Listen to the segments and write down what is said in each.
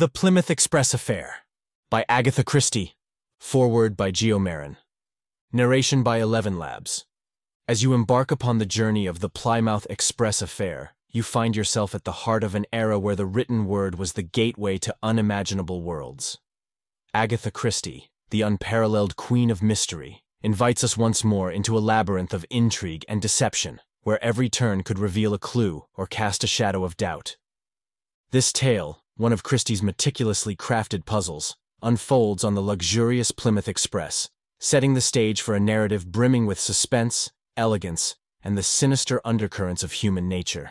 The Plymouth Express Affair by Agatha Christie. Foreword by Gio Marron. Narration by ElevenLabs. As you embark upon the journey of the Plymouth Express Affair, you find yourself at the heart of an era where the written word was the gateway to unimaginable worlds. Agatha Christie, the unparalleled queen of mystery, invites us once more into a labyrinth of intrigue and deception, where every turn could reveal a clue or cast a shadow of doubt. This tale, one of Christie's meticulously crafted puzzles, unfolds on the luxurious Plymouth Express, setting the stage for a narrative brimming with suspense, elegance, and the sinister undercurrents of human nature.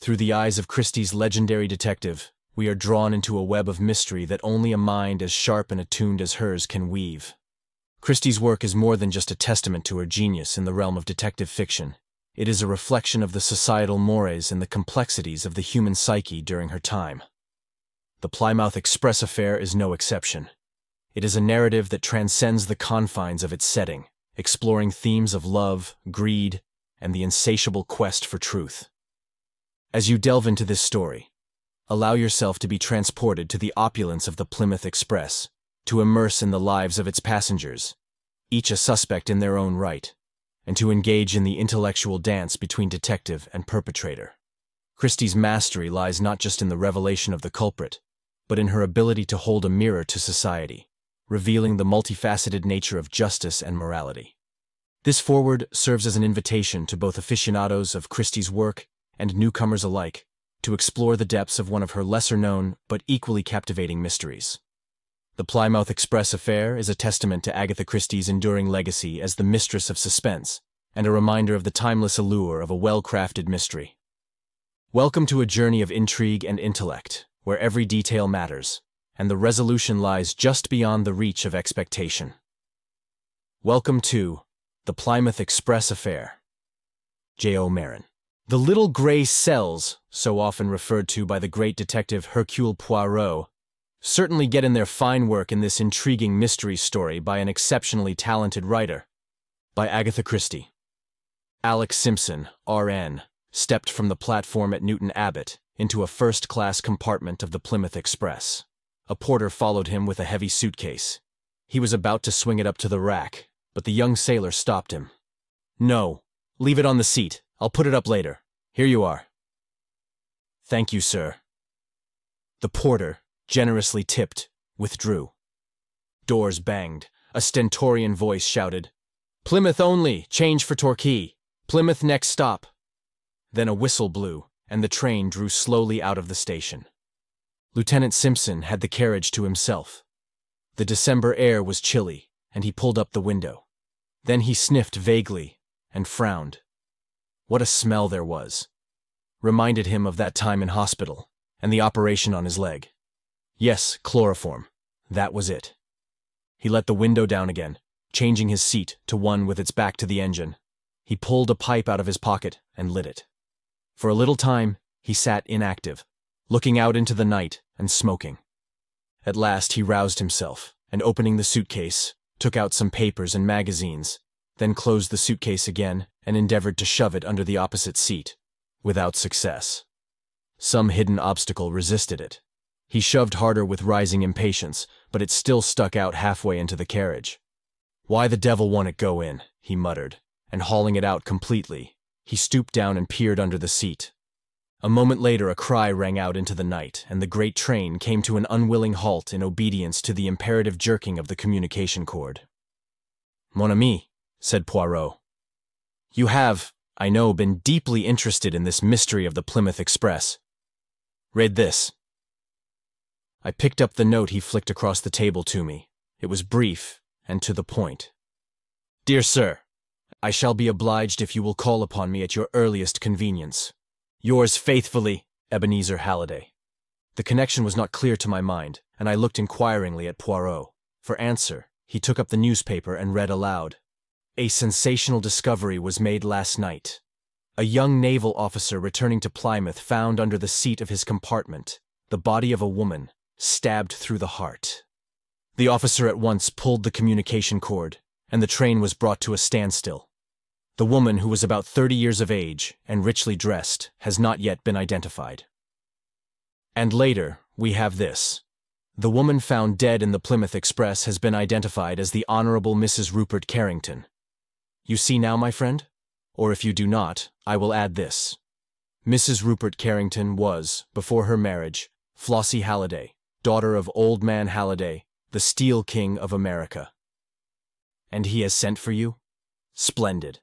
Through the eyes of Christie's legendary detective, we are drawn into a web of mystery that only a mind as sharp and attuned as hers can weave. Christie's work is more than just a testament to her genius in the realm of detective fiction. It is a reflection of the societal mores and the complexities of the human psyche during her time. The Plymouth Express affair is no exception. It is a narrative that transcends the confines of its setting, exploring themes of love, greed, and the insatiable quest for truth. As you delve into this story, allow yourself to be transported to the opulence of the Plymouth Express, to immerse in the lives of its passengers, each a suspect in their own right, and to engage in the intellectual dance between detective and perpetrator. Christie's mastery lies not just in the revelation of the culprit, but in her ability to hold a mirror to society, revealing the multifaceted nature of justice and morality. This foreword serves as an invitation to both aficionados of Christie's work and newcomers alike to explore the depths of one of her lesser-known but equally captivating mysteries. The Plymouth Express affair is a testament to Agatha Christie's enduring legacy as the mistress of suspense and a reminder of the timeless allure of a well-crafted mystery. Welcome to a journey of intrigue and intellect, where every detail matters, and the resolution lies just beyond the reach of expectation. Welcome to The Plymouth Express Affair. Gio Marron. The little gray cells, so often referred to by the great detective Hercule Poirot, certainly get in their fine work in this intriguing mystery story by an exceptionally talented writer. By Agatha Christie. Alex Simpson, RN, stepped from the platform at Newton Abbot into a first-class compartment of the Plymouth Express. A porter followed him with a heavy suitcase. He was about to swing it up to the rack, but the young sailor stopped him. No, leave it on the seat. I'll put it up later. Here you are. Thank you, sir. The porter, generously tipped, withdrew. Doors banged. A stentorian voice shouted, Plymouth only, change for Torquay. Plymouth next stop. Then a whistle blew, and the train drew slowly out of the station. Lieutenant Simpson had the carriage to himself. The December air was chilly, and he pulled up the window. Then he sniffed vaguely and frowned. What a smell there was. Reminded him of that time in hospital and the operation on his leg. Yes, chloroform. That was it. He let the window down again, changing his seat to one with its back to the engine. He pulled a pipe out of his pocket and lit it. For a little time, he sat inactive, looking out into the night and smoking. At last, he roused himself and, opening the suitcase, took out some papers and magazines, then closed the suitcase again and endeavored to shove it under the opposite seat, without success. Some hidden obstacle resisted it. He shoved harder with rising impatience, but it still stuck out halfway into the carriage. Why the devil won't it go in, he muttered, and hauling it out completely, he stooped down and peered under the seat. A moment later, a cry rang out into the night, and the great train came to an unwilling halt in obedience to the imperative jerking of the communication cord. Mon ami, said Poirot. You have, I know, been deeply interested in this mystery of the Plymouth Express. Read this. I picked up the note he flicked across the table to me. It was brief and to the point. Dear Sir, I shall be obliged if you will call upon me at your earliest convenience. Yours faithfully, Ebenezer Halliday. The connection was not clear to my mind, and I looked inquiringly at Poirot. For answer, he took up the newspaper and read aloud. A sensational discovery was made last night. A young naval officer returning to Plymouth found under the seat of his compartment the body of a woman, stabbed through the heart. The officer at once pulled the communication cord, and the train was brought to a standstill. The woman, who was about 30 years of age and richly dressed, has not yet been identified. And later, we have this. The woman found dead in the Plymouth Express has been identified as the Honorable Mrs. Rupert Carrington. You see now, my friend? Or if you do not, I will add this. Mrs. Rupert Carrington was, before her marriage, Flossie Halliday, daughter of Old Man Halliday, the Steel King of America. And he has sent for you? Splendid.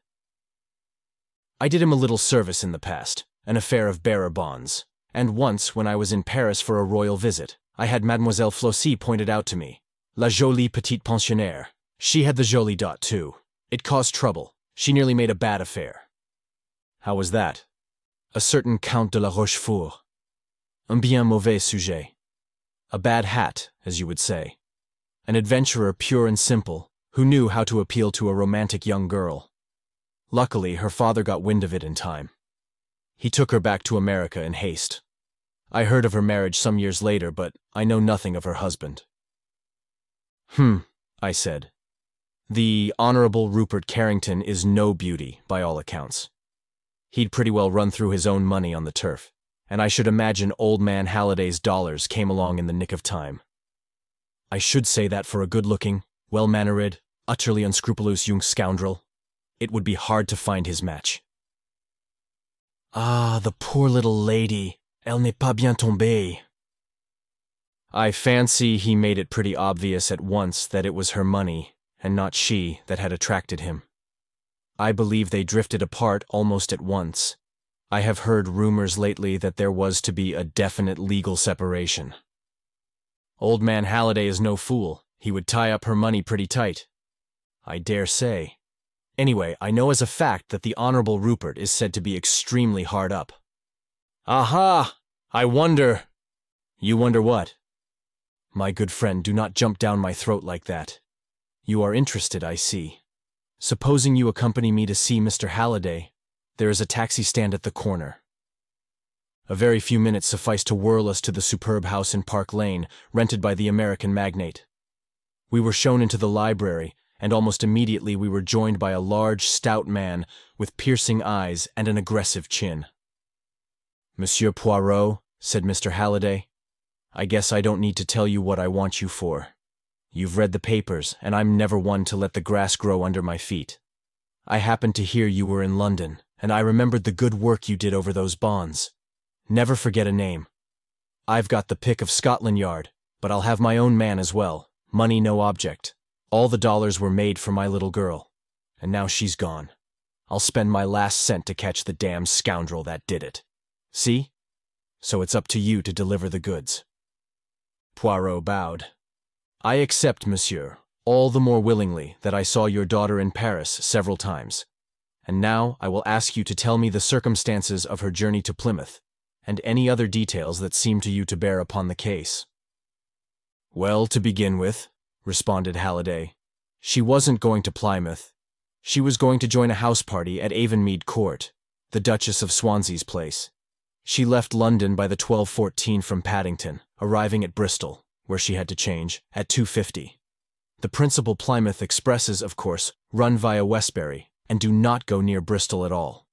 I did him a little service in the past, an affair of bearer bonds, and once when I was in Paris for a royal visit, I had Mademoiselle Flossie pointed out to me. La jolie petite pensionnaire. She had the jolie dot too. It caused trouble. She nearly made a bad affair. How was that? A certain Count de la Rochefort. Un bien mauvais sujet. A bad hat, as you would say. An adventurer pure and simple, who knew how to appeal to a romantic young girl. Luckily, her father got wind of it in time. He took her back to America in haste. I heard of her marriage some years later, but I know nothing of her husband. Hmm, I said. The Honorable Rupert Carrington is no beauty, by all accounts. He'd pretty well run through his own money on the turf, and I should imagine old man Halliday's dollars came along in the nick of time. I should say that for a good-looking, well-mannered, utterly unscrupulous young scoundrel, it would be hard to find his match. Ah, the poor little lady, Elle n'est pas bien tombée. I fancy he made it pretty obvious at once that it was her money, and not she, that had attracted him. I believe they drifted apart almost at once. I have heard rumors lately that there was to be a definite legal separation. Old man Halliday is no fool. He would tie up her money pretty tight. I dare say. Anyway, I know as a fact that the Honorable Rupert is said to be extremely hard up. Aha! I wonder. You wonder what? My good friend, do not jump down my throat like that. You are interested, I see. Supposing you accompany me to see Mr. Halliday, there is a taxi stand at the corner. A very few minutes sufficed to whirl us to the superb house in Park Lane, rented by the American magnate. We were shown into the library, and almost immediately we were joined by a large, stout man with piercing eyes and an aggressive chin. Monsieur Poirot, said Mr. Halliday, I guess I don't need to tell you what I want you for. You've read the papers, and I'm never one to let the grass grow under my feet. I happened to hear you were in London, and I remembered the good work you did over those bonds. Never forget a name. I've got the pick of Scotland Yard, but I'll have my own man as well. Money no object. All the dollars were made for my little girl, and now she's gone. I'll spend my last cent to catch the damn scoundrel that did it. See? So it's up to you to deliver the goods. Poirot bowed. I accept, monsieur, all the more willingly that I saw your daughter in Paris several times. And now I will ask you to tell me the circumstances of her journey to Plymouth, and any other details that seem to you to bear upon the case. Well, to begin with, responded Halliday, she wasn't going to Plymouth. She was going to join a house party at Avonmead Court, the Duchess of Swansea's place. She left London by the 12.14 from Paddington, arriving at Bristol, where she had to change, at 2.50. The principal Plymouth expresses, of course, run via Westbury and do not go near Bristol at all.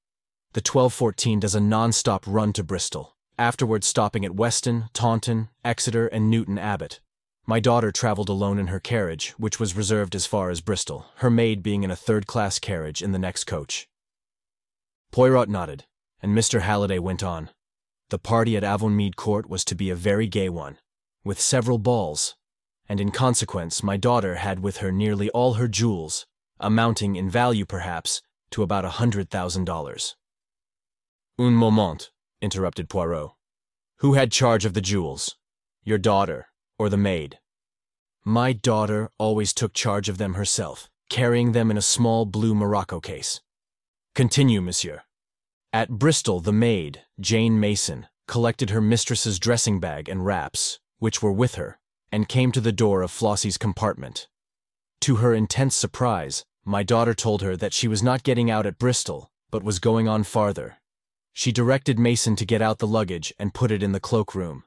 The 12.14 does a non-stop run to Bristol, afterwards stopping at Weston, Taunton, Exeter, and Newton Abbot. My daughter traveled alone in her carriage, which was reserved as far as Bristol, her maid being in a third-class carriage in the next coach. Poirot nodded, and Mr. Halliday went on. The party at Avonmead Court was to be a very gay one, with several balls, and in consequence my daughter had with her nearly all her jewels, amounting in value perhaps to about a hundred thousand dollars. Un moment, interrupted Poirot. Who had charge of the jewels? Your daughter or the maid? My daughter always took charge of them herself, carrying them in a small blue morocco case. Continue, monsieur. At Bristol, the maid, Jane Mason, collected her mistress's dressing bag and wraps, which were with her, and came to the door of Flossie's compartment. To her intense surprise, my daughter told her that she was not getting out at Bristol, but was going on farther. She directed Mason to get out the luggage and put it in the cloakroom.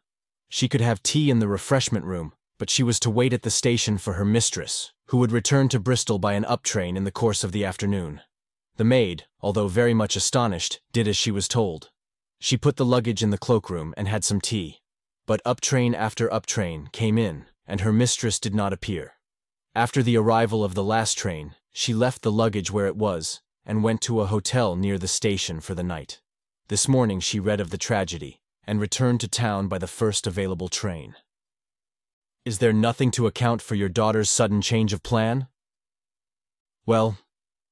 She could have tea in the refreshment room, but she was to wait at the station for her mistress, who would return to Bristol by an up train in the course of the afternoon. The maid, although very much astonished, did as she was told. She put the luggage in the cloakroom and had some tea. But up train after up train came in, and her mistress did not appear. After the arrival of the last train, she left the luggage where it was and went to a hotel near the station for the night. This morning she read of the tragedy and returned to town by the first available train. Is there nothing to account for your daughter's sudden change of plan? Well,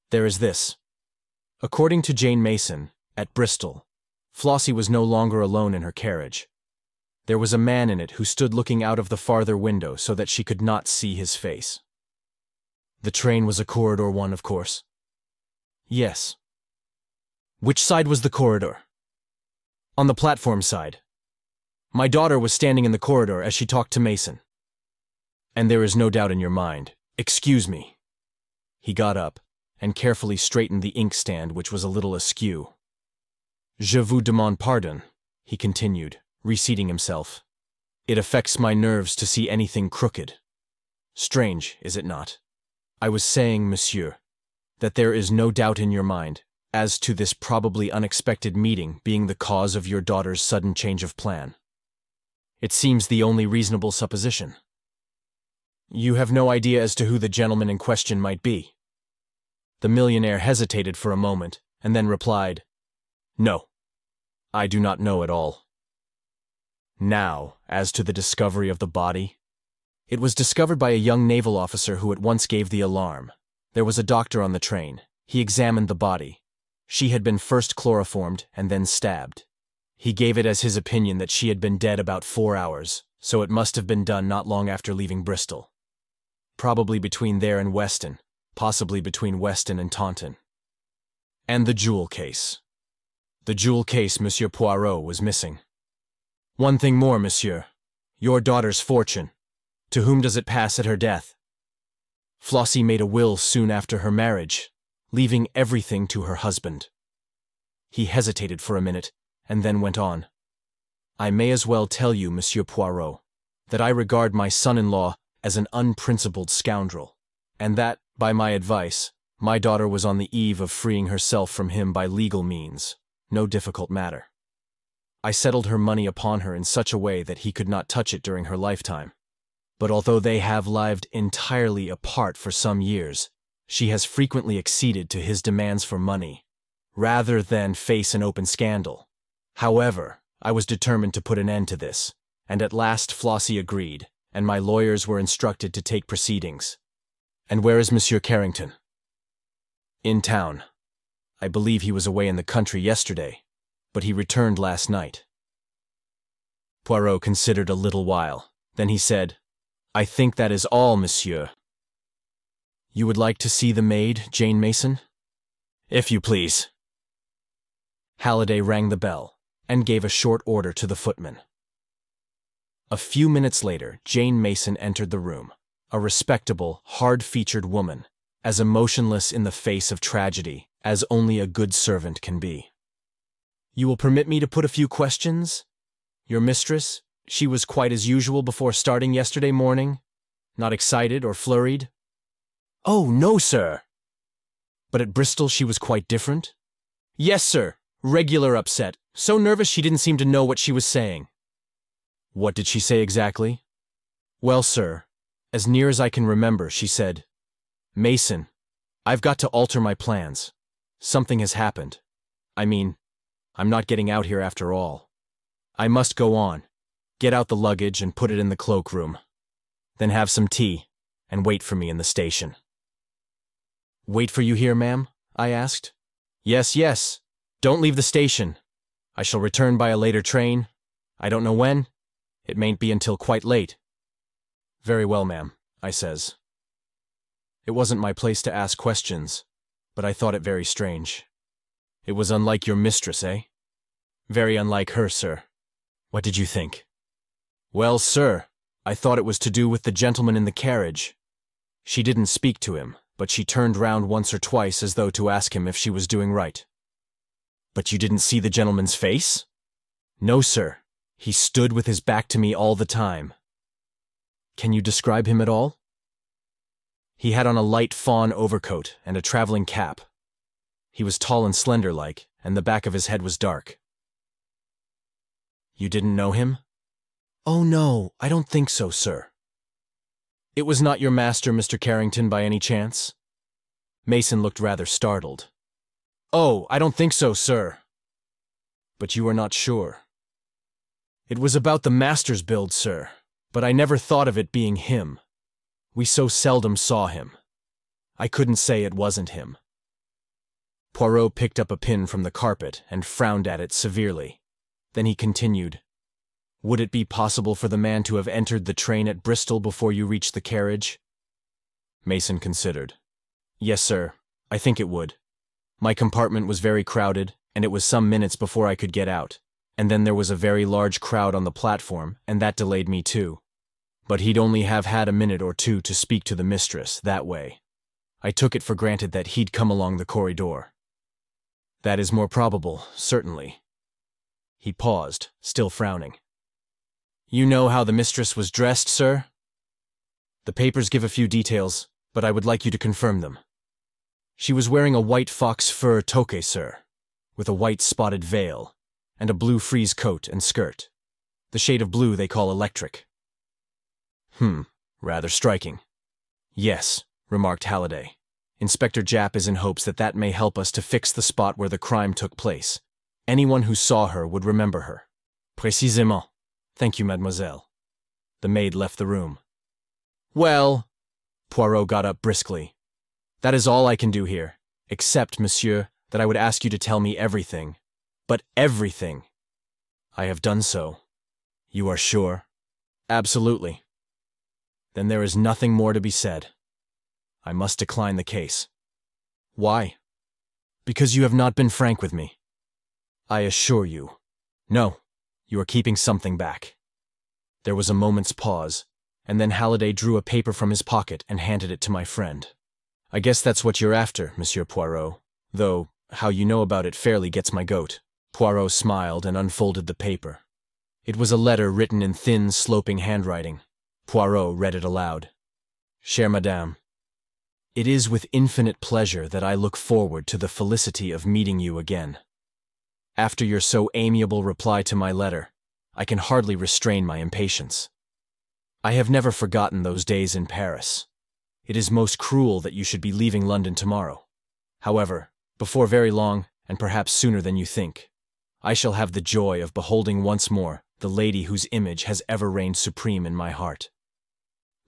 there is this. According to Jane Mason, at Bristol, Flossie was no longer alone in her carriage. There was a man in it who stood looking out of the farther window so that she could not see his face. The train was a corridor one, of course. Yes. Which side was the corridor? On the platform side. My daughter was standing in the corridor as she talked to Mason. And there is no doubt in your mind. Excuse me. He got up and carefully straightened the inkstand which was a little askew. Je vous demande pardon, he continued, reseating himself. It affects my nerves to see anything crooked. Strange, is it not? I was saying, monsieur, that there is no doubt in your mind as to this probably unexpected meeting being the cause of your daughter's sudden change of plan. It seems the only reasonable supposition. You have no idea as to who the gentleman in question might be. The millionaire hesitated for a moment and then replied, no, I do not know at all. Now, as to the discovery of the body. It was discovered by a young naval officer who at once gave the alarm. There was a doctor on the train. He examined the body. She had been first chloroformed and then stabbed. He gave it as his opinion that she had been dead about four hours, so it must have been done not long after leaving Bristol. Probably between there and Weston, possibly between Weston and Taunton. And the jewel case. The jewel case Monsieur Poirot was missing. One thing more, monsieur. Your daughter's fortune. To whom does it pass at her death? Flossie made a will soon after her marriage, leaving everything to her husband. He hesitated for a minute, and then went on. I may as well tell you, Monsieur Poirot, that I regard my son-in-law as an unprincipled scoundrel, and that, by my advice, my daughter was on the eve of freeing herself from him by legal means no difficult matter. I settled her money upon her in such a way that he could not touch it during her lifetime. But although they have lived entirely apart for some years, she has frequently acceded to his demands for money, rather than face an open scandal. However, I was determined to put an end to this, and at last Flossie agreed, and my lawyers were instructed to take proceedings. And where is Monsieur Carrington? In town. I believe he was away in the country yesterday, but he returned last night. Poirot considered a little while. Then he said, I think that is all, monsieur. You would like to see the maid, Jane Mason? If you please. Halliday rang the bell and gave a short order to the footman. A few minutes later, Jane Mason entered the room, a respectable, hard-featured woman, as emotionless in the face of tragedy as only a good servant can be. You will permit me to put a few questions? Your mistress, she was quite as usual before starting yesterday morning? Not excited or flurried? Oh, no, sir. But at Bristol she was quite different? Yes, sir. Regular upset. So nervous she didn't seem to know what she was saying. What did she say exactly? Well, sir, as near as I can remember, she said, Mason, I've got to alter my plans. Something has happened. I mean, I'm not getting out here after all. I must go on, get out the luggage and put it in the cloakroom. Then have some tea and wait for me in the station. Wait for you here, ma'am? I asked. Yes, yes. Don't leave the station. I shall return by a later train. I don't know when. It mayn't be until quite late. Very well, ma'am, I says. It wasn't my place to ask questions, but I thought it very strange. It was unlike your mistress, eh? Very unlike her, sir. What did you think? Well, sir, I thought it was to do with the gentleman in the carriage. She didn't speak to him, but she turned round once or twice as though to ask him if she was doing right. But you didn't see the gentleman's face? No, sir. He stood with his back to me all the time. Can you describe him at all? He had on a light fawn overcoat and a traveling cap. He was tall and slender like, and the back of his head was dark. You didn't know him? Oh no, I don't think so, sir. It was not your master, Mr. Carrington, by any chance? Mason looked rather startled. Oh, I don't think so, sir. But you are not sure. It was about the master's build, sir, but I never thought of it being him. We so seldom saw him. I couldn't say it wasn't him. Poirot picked up a pin from the carpet and frowned at it severely. Then he continued, Would it be possible for the man to have entered the train at Bristol before you reached the carriage? Mason considered. Yes, sir, I think it would. My compartment was very crowded, and it was some minutes before I could get out, and then there was a very large crowd on the platform, and that delayed me too. But he'd only have had a minute or two to speak to the mistress, that way. I took it for granted that he'd come along the corridor. That is more probable, certainly. He paused, still frowning. You know how the mistress was dressed, sir? The papers give a few details, but I would like you to confirm them. She was wearing a white fox fur toque, sir, with a white spotted veil, and a blue frieze coat and skirt. The shade of blue they call electric. Hmm, rather striking. Yes, remarked Halliday. Inspector Japp is in hopes that that may help us to fix the spot where the crime took place. Anyone who saw her would remember her. Précisément. Thank you, mademoiselle. The maid left the room. Well, Poirot got up briskly. That is all I can do here, except, monsieur, that I would ask you to tell me everything. But everything. I have done so. You are sure? Absolutely. Then there is nothing more to be said. I must decline the case. Why? Because you have not been frank with me. I assure you. No, you are keeping something back. There was a moment's pause, and then Halliday drew a paper from his pocket and handed it to my friend. I guess that's what you're after, Monsieur Poirot, though how you know about it fairly gets my goat. Poirot smiled and unfolded the paper. It was a letter written in thin, sloping handwriting. Poirot read it aloud. Chère Madame, it is with infinite pleasure that I look forward to the felicity of meeting you again. After your so amiable reply to my letter, I can hardly restrain my impatience. I have never forgotten those days in Paris. It is most cruel that you should be leaving London tomorrow. However, before very long, and perhaps sooner than you think, I shall have the joy of beholding once more the lady whose image has ever reigned supreme in my heart.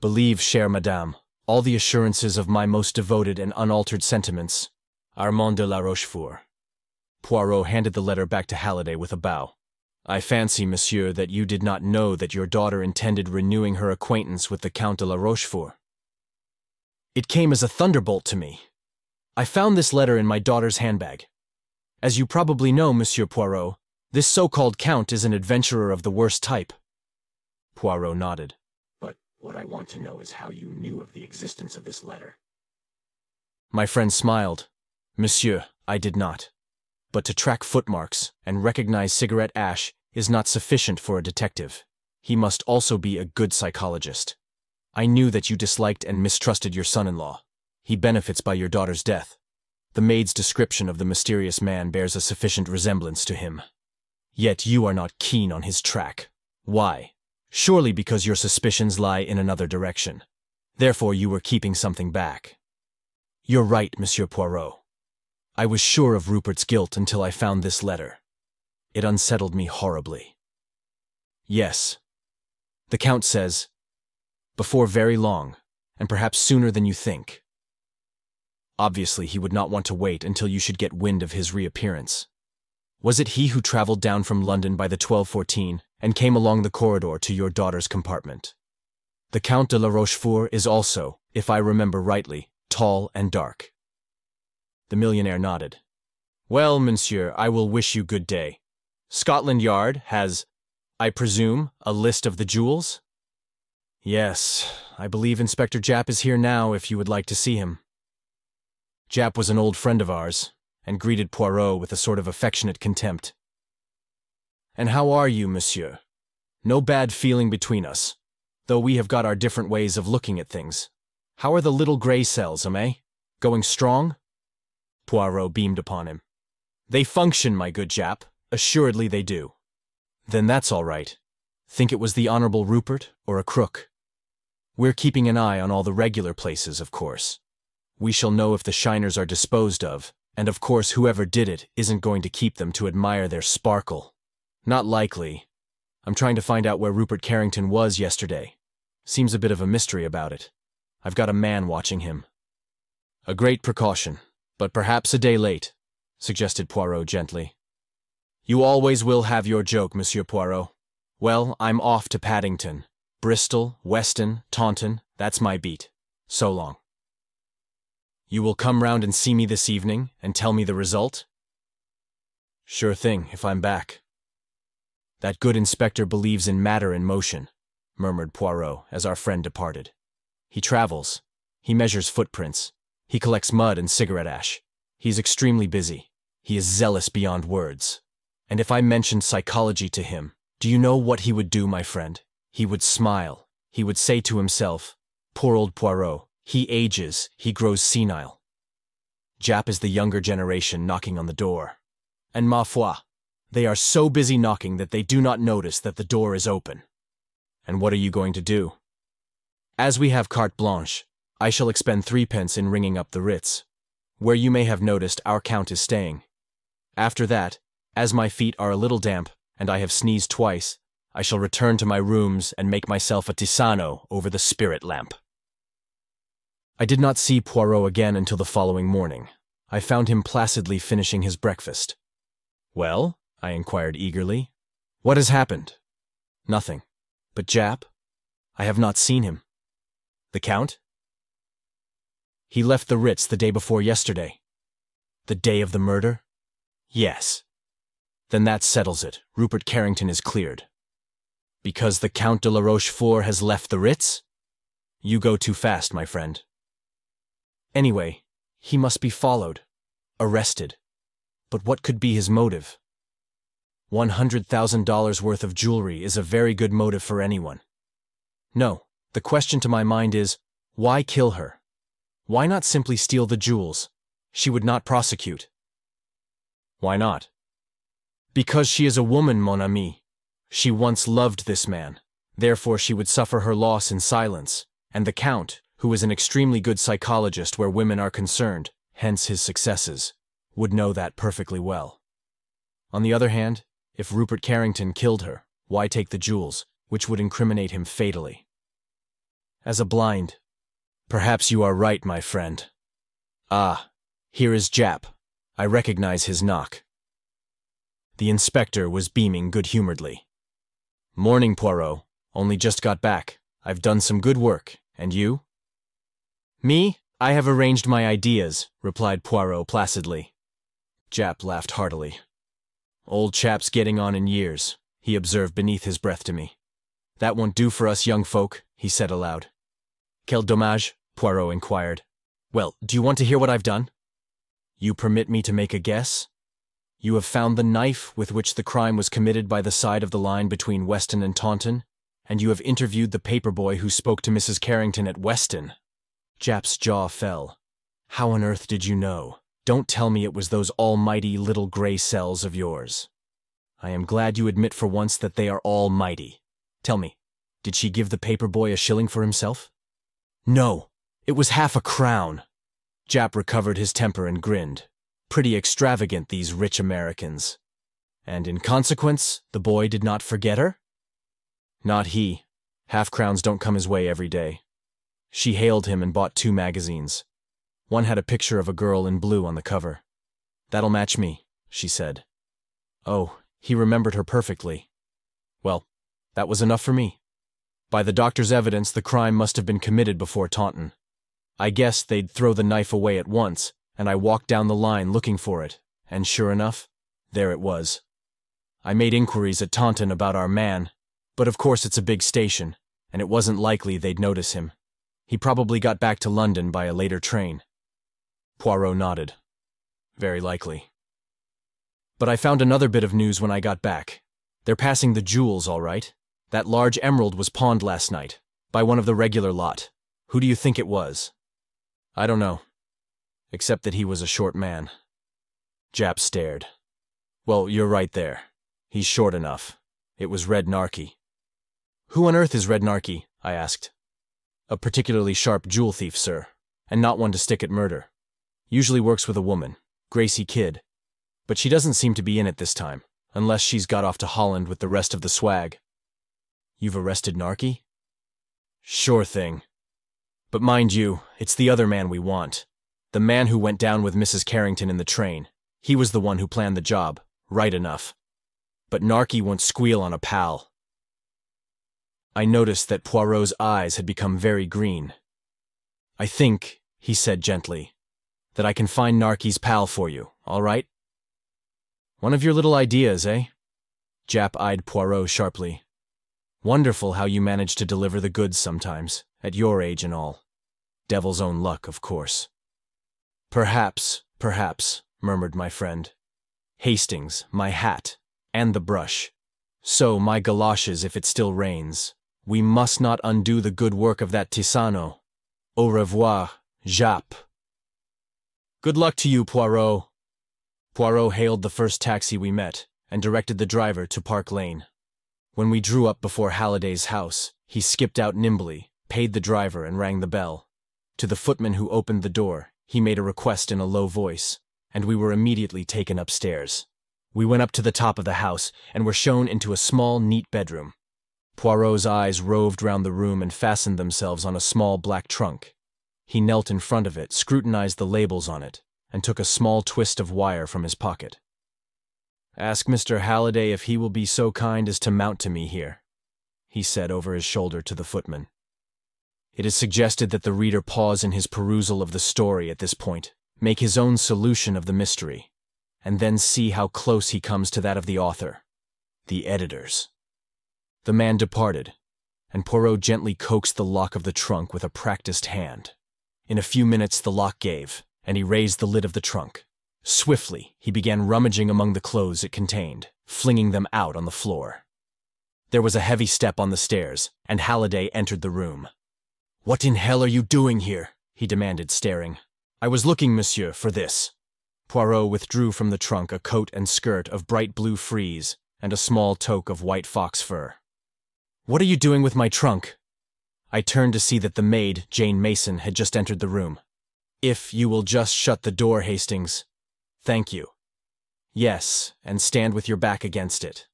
Believe, chère madame, all the assurances of my most devoted and unaltered sentiments, Armand de la Rochefort. Poirot handed the letter back to Halliday with a bow. I fancy, monsieur, that you did not know that your daughter intended renewing her acquaintance with the Count de la Rochefort. It came as a thunderbolt to me. I found this letter in my daughter's handbag. As you probably know, Monsieur Poirot, this so-called Count is an adventurer of the worst type. Poirot nodded. But what I want to know is how you knew of the existence of this letter. My friend smiled. Monsieur, I did not. But to track footmarks and recognize cigarette ash is not sufficient for a detective. He must also be a good psychologist. I knew that you disliked and mistrusted your son-in-law. He benefits by your daughter's death. The maid's description of the mysterious man bears a sufficient resemblance to him. Yet you are not keen on his track. Why? Surely because your suspicions lie in another direction. Therefore you were keeping something back. You're right, Monsieur Poirot. I was sure of Rupert's guilt until I found this letter. It unsettled me horribly. Yes. The Count says, before very long, and perhaps sooner than you think. Obviously, he would not want to wait until you should get wind of his reappearance. Was it he who traveled down from London by the 1214 and came along the corridor to your daughter's compartment? The Count de la Rochefort is also, if I remember rightly, tall and dark. The millionaire nodded. Well, monsieur, I will wish you good day. Scotland Yard has, I presume, a list of the jewels? Yes, I believe Inspector Japp is here now if you would like to see him. Japp was an old friend of ours, and greeted Poirot with a sort of affectionate contempt. And how are you, monsieur? No bad feeling between us, though we have got our different ways of looking at things. How are the little gray cells, am? Going strong? Poirot beamed upon him. They function, my good Japp. Assuredly they do. Then that's all right. Think it was the Honorable Rupert or a crook? We're keeping an eye on all the regular places, of course. We shall know if the shiners are disposed of, and of course whoever did it isn't going to keep them to admire their sparkle. Not likely. I'm trying to find out where Rupert Carrington was yesterday. Seems a bit of a mystery about it. I've got a man watching him. A great precaution, but perhaps a day late, suggested Poirot gently. You always will have your joke, Monsieur Poirot. Well, I'm off to Paddington. Bristol, Weston, Taunton, that's my beat. So long. You will come round and see me this evening and tell me the result? Sure thing, if I'm back. That good inspector believes in matter in motion, murmured Poirot as our friend departed. He travels. He measures footprints. He collects mud and cigarette ash. He is extremely busy. He is zealous beyond words. And if I mentioned psychology to him, do you know what he would do, my friend? He would smile. He would say to himself, Poor old Poirot, he ages, he grows senile. Japp is the younger generation knocking on the door. And ma foi, they are so busy knocking that they do not notice that the door is open. And what are you going to do? As we have carte blanche, I shall expend threepence in ringing up the Ritz, where you may have noticed our count is staying. After that, as my feet are a little damp and I have sneezed twice, I shall return to my rooms and make myself a tisano over the spirit lamp. I did not see Poirot again until the following morning. I found him placidly finishing his breakfast. Well? I inquired eagerly. What has happened? Nothing. But Japp? I have not seen him. The Count? He left the Ritz the day before yesterday. The day of the murder? Yes. Then that settles it. Rupert Carrington is cleared. Because the Count de la Rochefort has left the Ritz? You go too fast, my friend. Anyway, he must be followed, arrested. But what could be his motive? $100,000 worth of jewelry is a very good motive for anyone. No, the question to my mind is, why kill her? Why not simply steal the jewels? She would not prosecute. Why not? Because she is a woman, mon ami. She once loved this man. Therefore she would suffer her loss in silence. And the Count, who is an extremely good psychologist where women are concerned, hence his successes, would know that perfectly well. On the other hand, if Rupert Carrington killed her, why take the jewels, which would incriminate him fatally? As a blind, perhaps you are right, my friend. Ah, here is Japp. I recognize his knock. The inspector was beaming good-humoredly. Morning, Poirot. Only just got back. I've done some good work. And you? Me? I have arranged my ideas, replied Poirot placidly. Japp laughed heartily. Old chap's getting on in years, he observed beneath his breath to me. That won't do for us young folk, he said aloud. Quel dommage? Poirot inquired. Well, do you want to hear what I've done? You permit me to make a guess? You have found the knife with which the crime was committed by the side of the line between Weston and Taunton, and you have interviewed the paper boy who spoke to Mrs. Carrington at Weston. Japp's jaw fell. How on earth did you know? Don't tell me it was those almighty little gray cells of yours. I am glad you admit for once that they are almighty. Tell me, did she give the paper boy a shilling for himself? No, it was half a crown. Japp recovered his temper and grinned. Pretty extravagant, these rich Americans. And in consequence, the boy did not forget her? Not he. Half crowns don't come his way every day. She hailed him and bought two magazines. One had a picture of a girl in blue on the cover. That'll match me, she said. Oh, he remembered her perfectly. Well, that was enough for me. By the doctor's evidence, the crime must have been committed before Taunton. I guessed they'd throw the knife away at once, and I walked down the line looking for it, and sure enough, there it was. I made inquiries at Taunton about our man, but of course it's a big station, and it wasn't likely they'd notice him. He probably got back to London by a later train. Poirot nodded. Very likely. But I found another bit of news when I got back. They're passing the jewels, all right. That large emerald was pawned last night, by one of the regular lot. Who do you think it was? I don't know except that he was a short man. Japp stared. Well, you're right there. He's short enough. It was Red Narky. Who on earth is Red Narky? I asked. A particularly sharp jewel thief, sir, and not one to stick at murder. Usually works with a woman, Gracie Kidd. But she doesn't seem to be in it this time, unless she's got off to Holland with the rest of the swag. You've arrested Narky? Sure thing. But mind you, it's the other man we want. The man who went down with Mrs. Carrington in the train. He was the one who planned the job, right enough. But Narky won't squeal on a pal. I noticed that Poirot's eyes had become very green. I think, he said gently, that I can find Narky's pal for you, all right? One of your little ideas, eh? Japp eyed Poirot sharply. Wonderful how you manage to deliver the goods sometimes, at your age and all. Devil's own luck, of course. Perhaps, perhaps, murmured my friend. Hastings, my hat, and the brush. So, my galoshes if it still rains. We must not undo the good work of that Tisano. Au revoir, Japp. Good luck to you, Poirot. Poirot hailed the first taxi we met and directed the driver to Park Lane. When we drew up before Halliday's house, he skipped out nimbly, paid the driver, and rang the bell. To the footman who opened the door, he made a request in a low voice, and we were immediately taken upstairs. We went up to the top of the house and were shown into a small, neat bedroom. Poirot's eyes roved round the room and fastened themselves on a small black trunk. He knelt in front of it, scrutinized the labels on it, and took a small twist of wire from his pocket. Ask Mr. Halliday if he will be so kind as to mount to me here, he said over his shoulder to the footman. It is suggested that the reader pause in his perusal of the story at this point, make his own solution of the mystery, and then see how close he comes to that of the author, the editors. The man departed, and Poirot gently coaxed the lock of the trunk with a practiced hand. In a few minutes the lock gave, and he raised the lid of the trunk. Swiftly, he began rummaging among the clothes it contained, flinging them out on the floor. There was a heavy step on the stairs, and Halliday entered the room. What in hell are you doing here? he demanded, staring. I was looking, monsieur, for this. Poirot withdrew from the trunk a coat and skirt of bright blue frieze and a small toque of white fox fur. What are you doing with my trunk? I turned to see that the maid, Jane Mason, had just entered the room. If you will just shut the door, Hastings. Thank you. Yes, and stand with your back against it.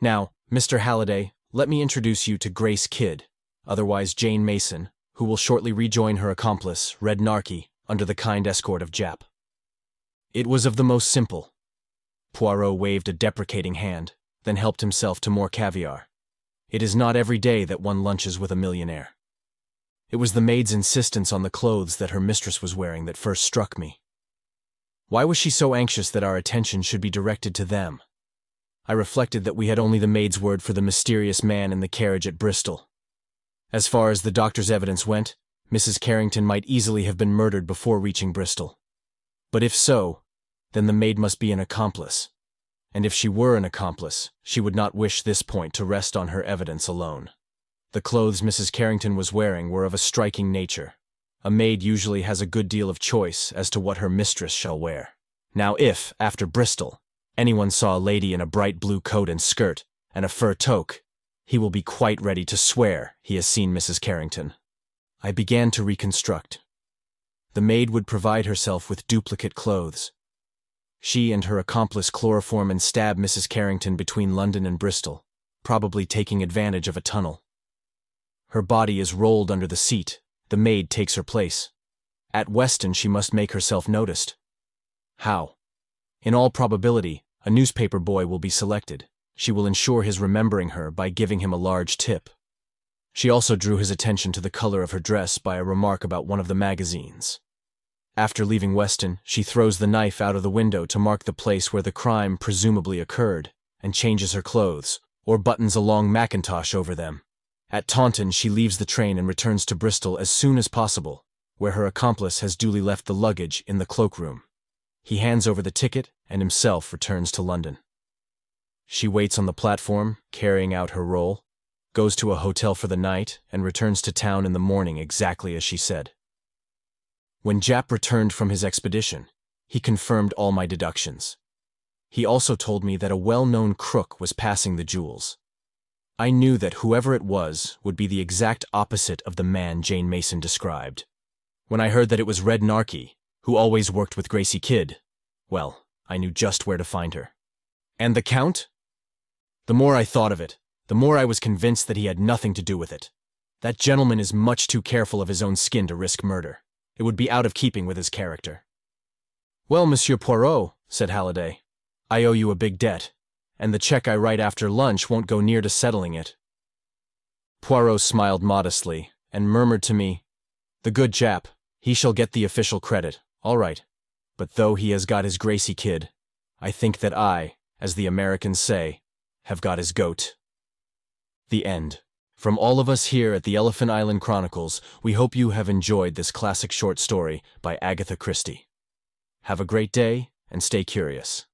Now, Mr. Halliday, let me introduce you to Grace Kidd, otherwise Jane Mason, who will shortly rejoin her accomplice, Red Narky, under the kind escort of Japp. It was of the most simple. Poirot waved a deprecating hand, then helped himself to more caviar. It is not every day that one lunches with a millionaire. It was the maid's insistence on the clothes that her mistress was wearing that first struck me. Why was she so anxious that our attention should be directed to them? I reflected that we had only the maid's word for the mysterious man in the carriage at Bristol. As far as the doctor's evidence went, Mrs. Carrington might easily have been murdered before reaching Bristol. But if so, then the maid must be an accomplice and if she were an accomplice, she would not wish this point to rest on her evidence alone. The clothes Mrs. Carrington was wearing were of a striking nature. A maid usually has a good deal of choice as to what her mistress shall wear. Now if, after Bristol, anyone saw a lady in a bright blue coat and skirt, and a fur toque, he will be quite ready to swear he has seen Mrs. Carrington. I began to reconstruct. The maid would provide herself with duplicate clothes, she and her accomplice chloroform and stab Mrs. Carrington between London and Bristol, probably taking advantage of a tunnel. Her body is rolled under the seat. The maid takes her place. At Weston, she must make herself noticed. How? In all probability, a newspaper boy will be selected. She will ensure his remembering her by giving him a large tip. She also drew his attention to the color of her dress by a remark about one of the magazines. After leaving Weston, she throws the knife out of the window to mark the place where the crime presumably occurred, and changes her clothes, or buttons a long mackintosh over them. At Taunton, she leaves the train and returns to Bristol as soon as possible, where her accomplice has duly left the luggage in the cloakroom. He hands over the ticket and himself returns to London. She waits on the platform, carrying out her role, goes to a hotel for the night, and returns to town in the morning exactly as she said. When Japp returned from his expedition, he confirmed all my deductions. He also told me that a well-known crook was passing the jewels. I knew that whoever it was would be the exact opposite of the man Jane Mason described. When I heard that it was Red Narky, who always worked with Gracie Kidd, well, I knew just where to find her. And the Count? The more I thought of it, the more I was convinced that he had nothing to do with it. That gentleman is much too careful of his own skin to risk murder. It would be out of keeping with his character. Well, Monsieur Poirot, said Halliday, I owe you a big debt, and the check I write after lunch won't go near to settling it. Poirot smiled modestly and murmured to me, The good Japp, he shall get the official credit, all right. But though he has got his Gracie Kidd, I think that I, as the Americans say, have got his goat. The end. From all of us here at the Elephant Island Chronicles, we hope you have enjoyed this classic short story by Agatha Christie. Have a great day and stay curious.